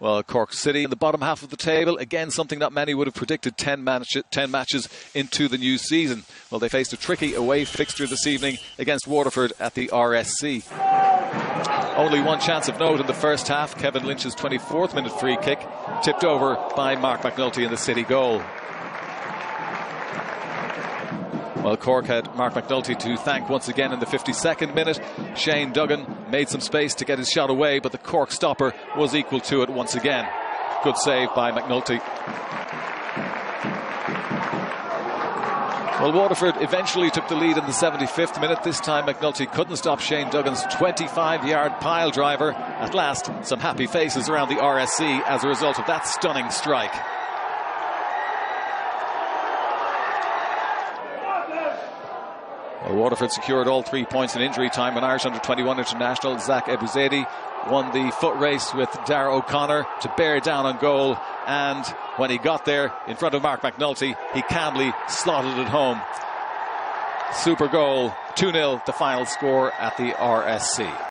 Well, Cork City in the bottom half of the table. Again, something that many would have predicted 10, man- 10, matches into the new season. Well, they faced a tricky away fixture this evening against Waterford at the RSC. Only one chance of note in the first half. Kevin Lynch's 24th minute free kick, tipped over by Mark McNulty in the City goal. Well, Cork had Mark McNulty to thank once again in the 52nd minute. Shane Duggan made some space to get his shot away, but the Cork stopper was equal to it once again. Good save by McNulty. Well, Waterford eventually took the lead in the 75th minute. This time, McNulty couldn't stop Shane Duggan's 25 yard pile driver. At last, some happy faces around the RSC as a result of that stunning strike. Well, Waterford secured all three points in injury time when Irish under 21 international Zach Elbouzedi won the foot race with Dara O'Connor to bear down on goal. And when he got there in front of Mark McNulty, he calmly slotted it home. Super goal, 2 0, the final score at the RSC.